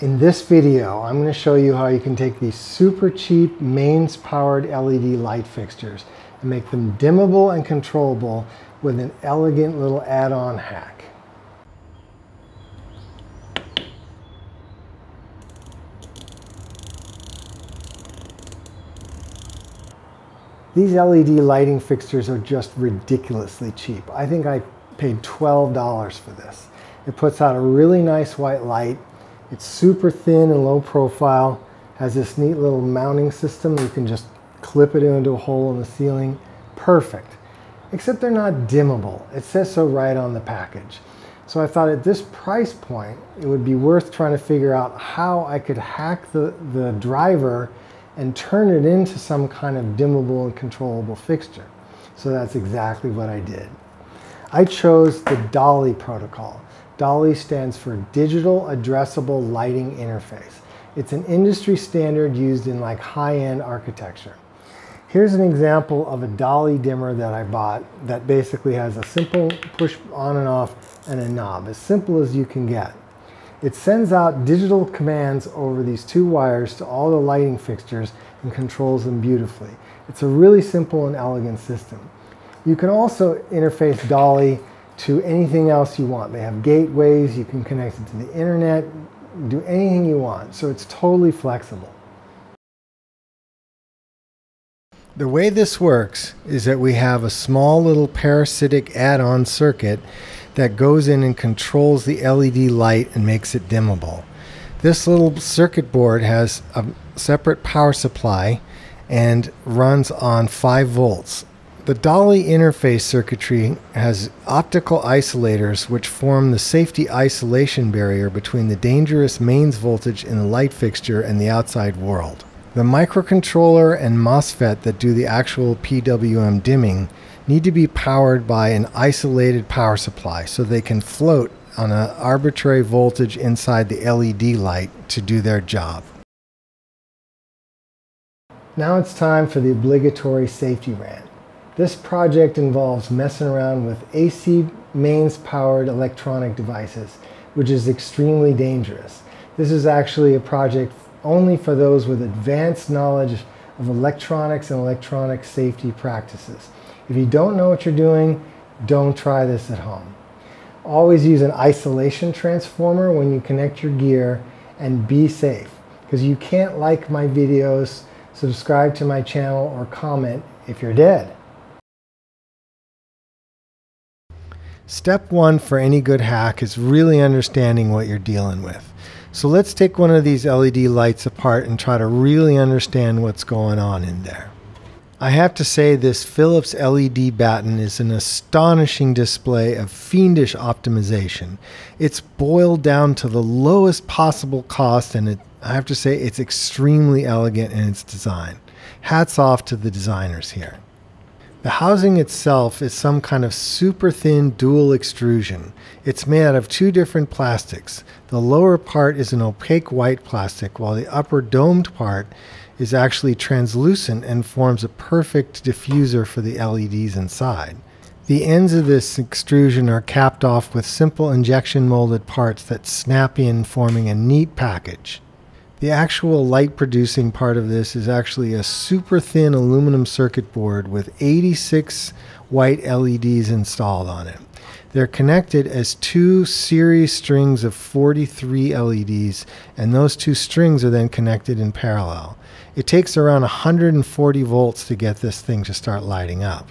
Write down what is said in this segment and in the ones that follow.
In this video, I'm going to show you how you can take these super cheap mains powered LED light fixtures and make them dimmable and controllable with an elegant little add-on hack. These LED lighting fixtures are just ridiculously cheap. I think I paid $12 for this. It puts out a really nice white light it's super thin and low profile, has this neat little mounting system. You can just clip it into a hole in the ceiling. Perfect. Except they're not dimmable. It says so right on the package. So I thought at this price point, it would be worth trying to figure out how I could hack the, the driver and turn it into some kind of dimmable and controllable fixture. So that's exactly what I did. I chose the DALI protocol. DALI stands for Digital Addressable Lighting Interface. It's an industry standard used in like high-end architecture. Here's an example of a DALI dimmer that I bought that basically has a simple push on and off and a knob, as simple as you can get. It sends out digital commands over these two wires to all the lighting fixtures and controls them beautifully. It's a really simple and elegant system. You can also interface DALI to anything else you want. They have gateways, you can connect it to the internet, do anything you want. So it's totally flexible. The way this works is that we have a small little parasitic add-on circuit that goes in and controls the LED light and makes it dimmable. This little circuit board has a separate power supply and runs on 5 volts. The DALI interface circuitry has optical isolators which form the safety isolation barrier between the dangerous mains voltage in the light fixture and the outside world. The microcontroller and MOSFET that do the actual PWM dimming need to be powered by an isolated power supply so they can float on an arbitrary voltage inside the LED light to do their job. Now it's time for the obligatory safety rant. This project involves messing around with AC mains powered electronic devices, which is extremely dangerous. This is actually a project only for those with advanced knowledge of electronics and electronic safety practices. If you don't know what you're doing, don't try this at home. Always use an isolation transformer when you connect your gear and be safe because you can't like my videos, subscribe to my channel, or comment if you're dead. Step one for any good hack is really understanding what you're dealing with. So let's take one of these LED lights apart and try to really understand what's going on in there. I have to say this Philips LED batten is an astonishing display of fiendish optimization. It's boiled down to the lowest possible cost and it, I have to say it's extremely elegant in its design. Hats off to the designers here. The housing itself is some kind of super thin dual extrusion. It's made out of two different plastics. The lower part is an opaque white plastic, while the upper domed part is actually translucent and forms a perfect diffuser for the LEDs inside. The ends of this extrusion are capped off with simple injection molded parts that snap in, forming a neat package. The actual light producing part of this is actually a super thin aluminum circuit board with 86 white LEDs installed on it. They're connected as two series strings of 43 LEDs, and those two strings are then connected in parallel. It takes around 140 volts to get this thing to start lighting up.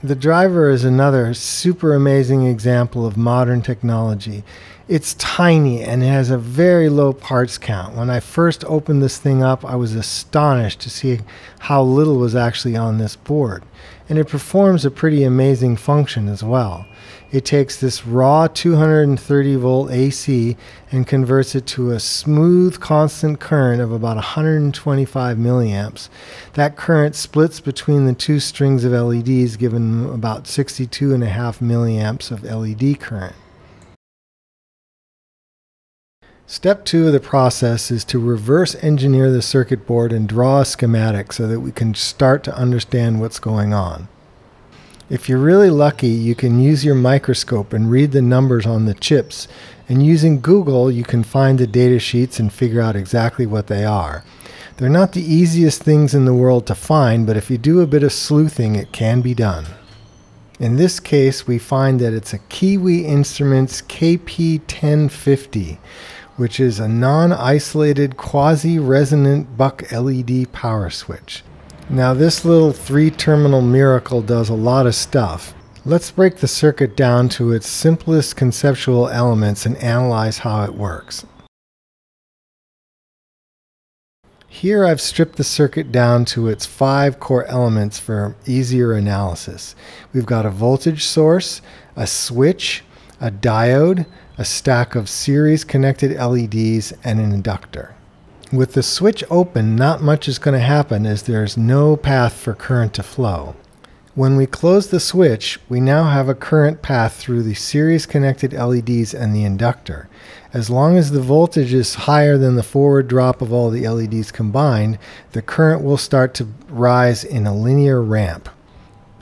The driver is another super amazing example of modern technology. It's tiny and it has a very low parts count. When I first opened this thing up, I was astonished to see how little was actually on this board. And it performs a pretty amazing function as well. It takes this raw 230 volt AC and converts it to a smooth constant current of about 125 milliamps. That current splits between the two strings of LEDs, giving about 62.5 milliamps of LED current. Step two of the process is to reverse engineer the circuit board and draw a schematic so that we can start to understand what's going on. If you're really lucky, you can use your microscope and read the numbers on the chips And using Google, you can find the data sheets and figure out exactly what they are. They're not the easiest things in the world to find, but if you do a bit of sleuthing, it can be done. In this case, we find that it's a Kiwi Instruments KP1050, which is a non-isolated quasi-resonant buck LED power switch. Now this little three-terminal miracle does a lot of stuff. Let's break the circuit down to its simplest conceptual elements and analyze how it works. Here I've stripped the circuit down to its five core elements for easier analysis. We've got a voltage source, a switch, a diode, a stack of series connected LEDs, and an inductor. With the switch open, not much is going to happen as there is no path for current to flow. When we close the switch, we now have a current path through the series connected LEDs and the inductor. As long as the voltage is higher than the forward drop of all the LEDs combined, the current will start to rise in a linear ramp.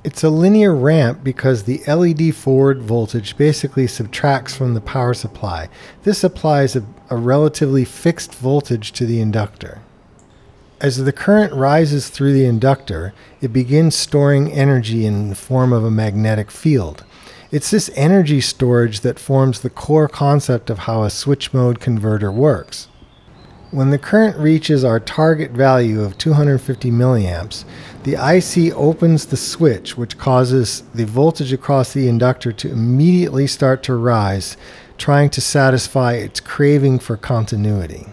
It's a linear ramp because the LED forward voltage basically subtracts from the power supply. This applies a, a relatively fixed voltage to the inductor. As the current rises through the inductor, it begins storing energy in the form of a magnetic field. It's this energy storage that forms the core concept of how a switch mode converter works. When the current reaches our target value of 250 milliamps, the IC opens the switch, which causes the voltage across the inductor to immediately start to rise, trying to satisfy its craving for continuity.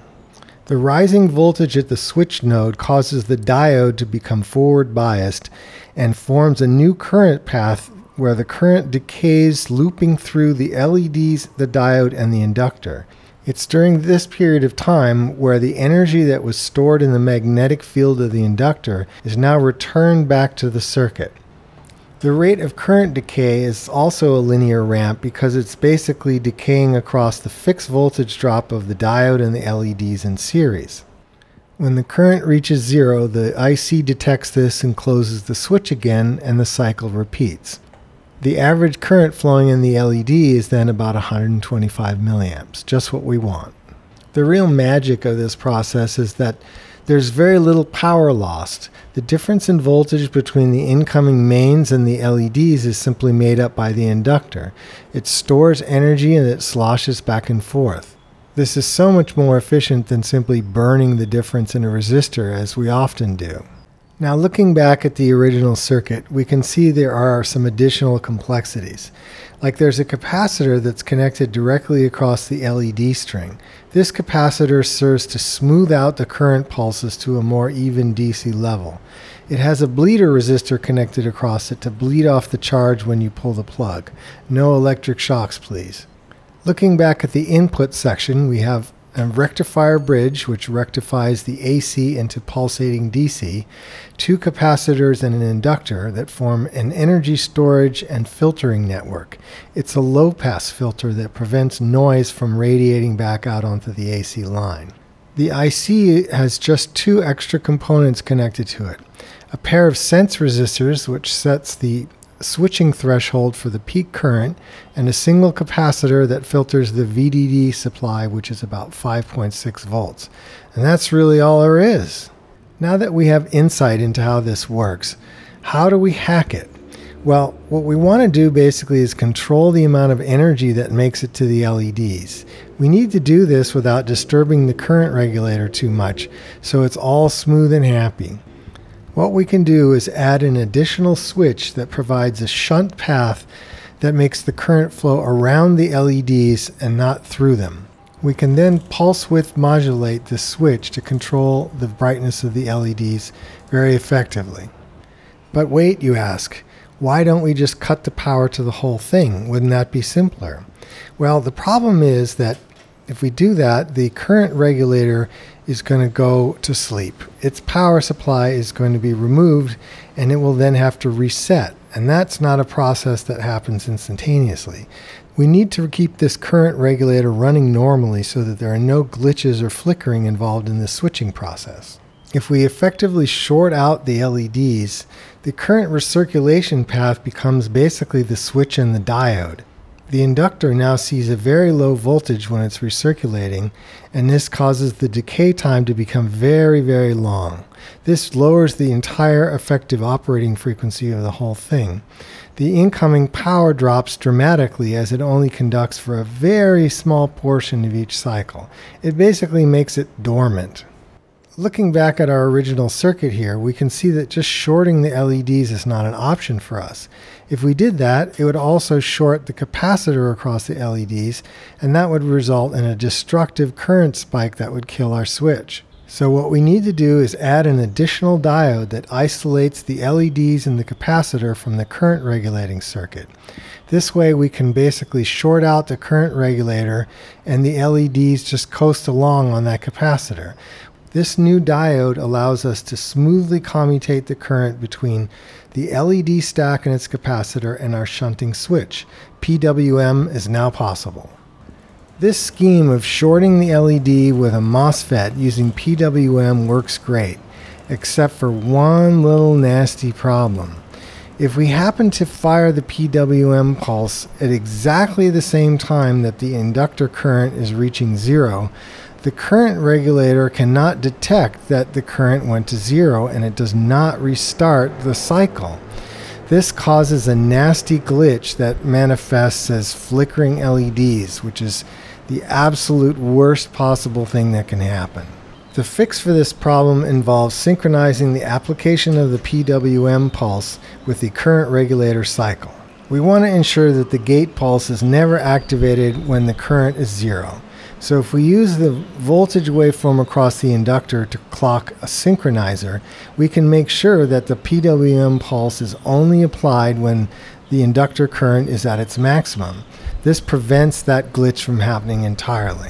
The rising voltage at the switch node causes the diode to become forward biased and forms a new current path where the current decays looping through the LEDs, the diode, and the inductor. It's during this period of time where the energy that was stored in the magnetic field of the inductor is now returned back to the circuit. The rate of current decay is also a linear ramp because it's basically decaying across the fixed voltage drop of the diode and the LEDs in series. When the current reaches zero, the IC detects this and closes the switch again, and the cycle repeats. The average current flowing in the LED is then about 125 milliamps, just what we want. The real magic of this process is that there's very little power lost. The difference in voltage between the incoming mains and the LEDs is simply made up by the inductor. It stores energy and it sloshes back and forth. This is so much more efficient than simply burning the difference in a resistor as we often do. Now looking back at the original circuit, we can see there are some additional complexities. Like there's a capacitor that's connected directly across the LED string. This capacitor serves to smooth out the current pulses to a more even DC level. It has a bleeder resistor connected across it to bleed off the charge when you pull the plug. No electric shocks, please. Looking back at the input section, we have a rectifier bridge, which rectifies the AC into pulsating DC, two capacitors and an inductor that form an energy storage and filtering network. It's a low pass filter that prevents noise from radiating back out onto the AC line. The IC has just two extra components connected to it a pair of sense resistors, which sets the switching threshold for the peak current, and a single capacitor that filters the VDD supply, which is about 5.6 volts. And that's really all there is. Now that we have insight into how this works, how do we hack it? Well, what we want to do basically is control the amount of energy that makes it to the LEDs. We need to do this without disturbing the current regulator too much, so it's all smooth and happy. What we can do is add an additional switch that provides a shunt path that makes the current flow around the LEDs and not through them. We can then pulse width modulate the switch to control the brightness of the LEDs very effectively. But wait, you ask, why don't we just cut the power to the whole thing? Wouldn't that be simpler? Well, the problem is that if we do that, the current regulator is going to go to sleep. Its power supply is going to be removed and it will then have to reset. And that's not a process that happens instantaneously. We need to keep this current regulator running normally so that there are no glitches or flickering involved in the switching process. If we effectively short out the LEDs, the current recirculation path becomes basically the switch and the diode. The inductor now sees a very low voltage when it's recirculating, and this causes the decay time to become very, very long. This lowers the entire effective operating frequency of the whole thing. The incoming power drops dramatically as it only conducts for a very small portion of each cycle. It basically makes it dormant looking back at our original circuit here, we can see that just shorting the LEDs is not an option for us. If we did that, it would also short the capacitor across the LEDs, and that would result in a destructive current spike that would kill our switch. So what we need to do is add an additional diode that isolates the LEDs and the capacitor from the current regulating circuit. This way we can basically short out the current regulator and the LEDs just coast along on that capacitor. This new diode allows us to smoothly commutate the current between the LED stack and its capacitor and our shunting switch. PWM is now possible. This scheme of shorting the LED with a MOSFET using PWM works great, except for one little nasty problem. If we happen to fire the PWM pulse at exactly the same time that the inductor current is reaching zero, the current regulator cannot detect that the current went to zero and it does not restart the cycle. This causes a nasty glitch that manifests as flickering LEDs, which is the absolute worst possible thing that can happen. The fix for this problem involves synchronizing the application of the PWM pulse with the current regulator cycle. We want to ensure that the gate pulse is never activated when the current is zero. So if we use the voltage waveform across the inductor to clock a synchronizer, we can make sure that the PWM pulse is only applied when the inductor current is at its maximum. This prevents that glitch from happening entirely.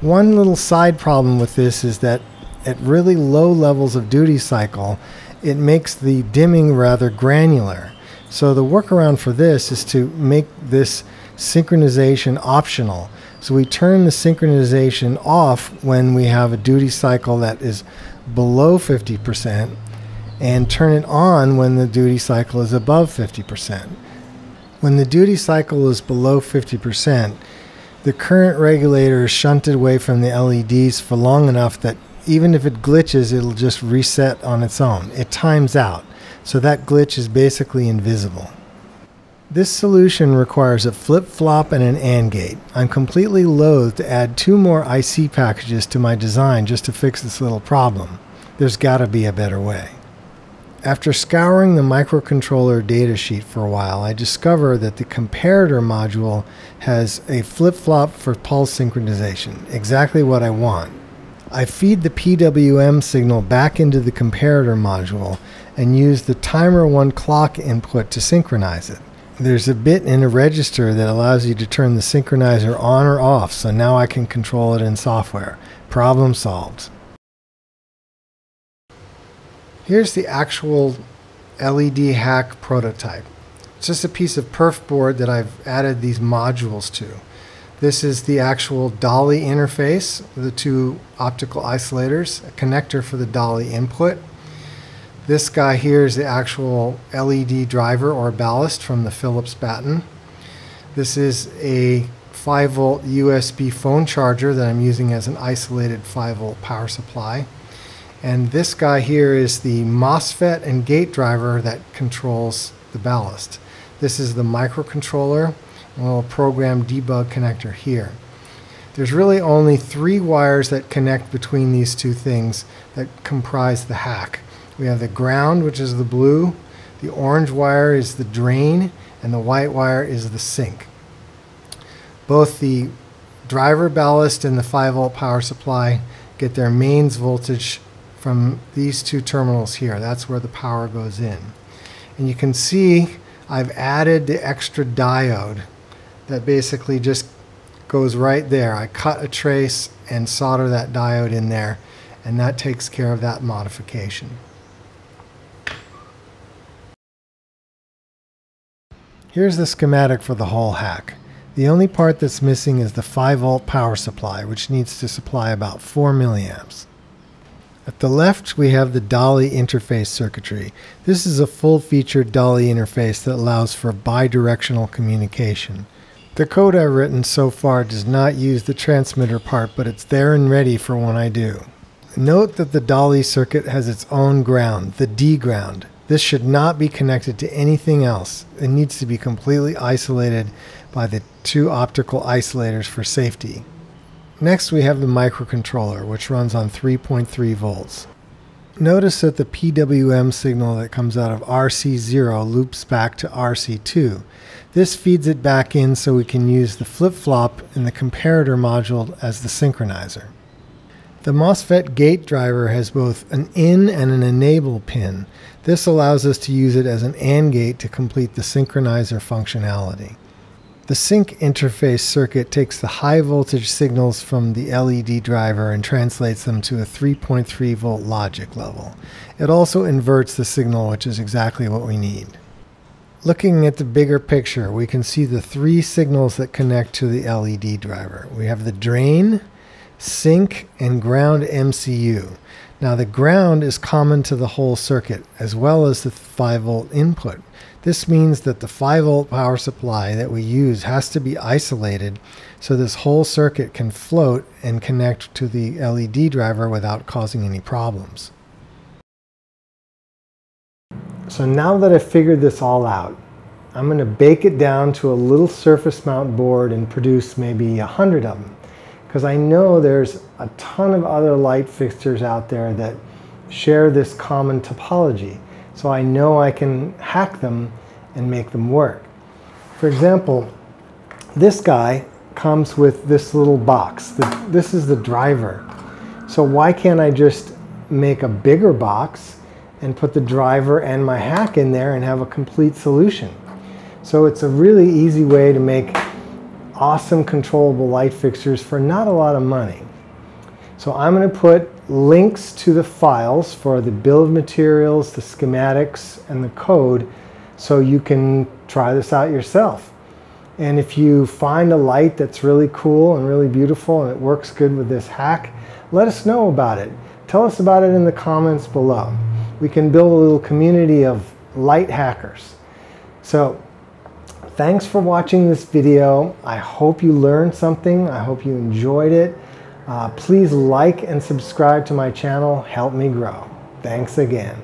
One little side problem with this is that at really low levels of duty cycle, it makes the dimming rather granular. So the workaround for this is to make this synchronization optional. So we turn the synchronization off when we have a duty cycle that is below 50% and turn it on when the duty cycle is above 50%. When the duty cycle is below 50%, the current regulator is shunted away from the LEDs for long enough that even if it glitches, it'll just reset on its own. It times out. So that glitch is basically invisible. This solution requires a flip-flop and an AND gate. I'm completely loath to add two more IC packages to my design just to fix this little problem. There's gotta be a better way. After scouring the microcontroller datasheet for a while, I discover that the comparator module has a flip-flop for pulse synchronization, exactly what I want. I feed the PWM signal back into the comparator module and use the timer 1 clock input to synchronize it there's a bit in a register that allows you to turn the synchronizer on or off, so now I can control it in software. Problem solved. Here's the actual LED hack prototype. It's just a piece of perf board that I've added these modules to. This is the actual DALI interface, the two optical isolators, a connector for the DALI input, this guy here is the actual LED driver or ballast from the Philips batten. This is a 5 volt USB phone charger that I'm using as an isolated 5 volt power supply. And this guy here is the MOSFET and gate driver that controls the ballast. This is the microcontroller and a little program debug connector here. There's really only three wires that connect between these two things that comprise the hack. We have the ground, which is the blue. The orange wire is the drain, and the white wire is the sync. Both the driver ballast and the 5 volt power supply get their mains voltage from these two terminals here. That's where the power goes in. And you can see I've added the extra diode that basically just goes right there. I cut a trace and solder that diode in there, and that takes care of that modification. Here's the schematic for the whole hack. The only part that's missing is the 5 volt power supply, which needs to supply about 4 milliamps. At the left, we have the Dali interface circuitry. This is a full-featured Dali interface that allows for bidirectional communication. The code I've written so far does not use the transmitter part, but it's there and ready for when I do. Note that the Dali circuit has its own ground, the D ground. This should not be connected to anything else. It needs to be completely isolated by the two optical isolators for safety. Next we have the microcontroller, which runs on 3.3 volts. Notice that the PWM signal that comes out of RC0 loops back to RC2. This feeds it back in so we can use the flip-flop in the comparator module as the synchronizer. The MOSFET gate driver has both an in and an enable pin. This allows us to use it as an AND gate to complete the synchronizer functionality. The sync interface circuit takes the high voltage signals from the LED driver and translates them to a 3.3 volt logic level. It also inverts the signal, which is exactly what we need. Looking at the bigger picture, we can see the three signals that connect to the LED driver. We have the drain, sync, and ground MCU. Now the ground is common to the whole circuit, as well as the 5 volt input. This means that the 5 volt power supply that we use has to be isolated so this whole circuit can float and connect to the LED driver without causing any problems. So now that I've figured this all out, I'm going to bake it down to a little surface mount board and produce maybe a hundred of them. Because I know there's a ton of other light fixtures out there that share this common topology so I know I can hack them and make them work. For example, this guy comes with this little box. This is the driver. So why can't I just make a bigger box and put the driver and my hack in there and have a complete solution? So it's a really easy way to make awesome controllable light fixtures for not a lot of money. So I'm going to put links to the files for the bill of materials, the schematics, and the code so you can try this out yourself. And if you find a light that's really cool and really beautiful and it works good with this hack, let us know about it. Tell us about it in the comments below. We can build a little community of light hackers. So thanks for watching this video. I hope you learned something. I hope you enjoyed it. Uh, please like and subscribe to my channel. Help me grow. Thanks again.